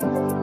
Bye.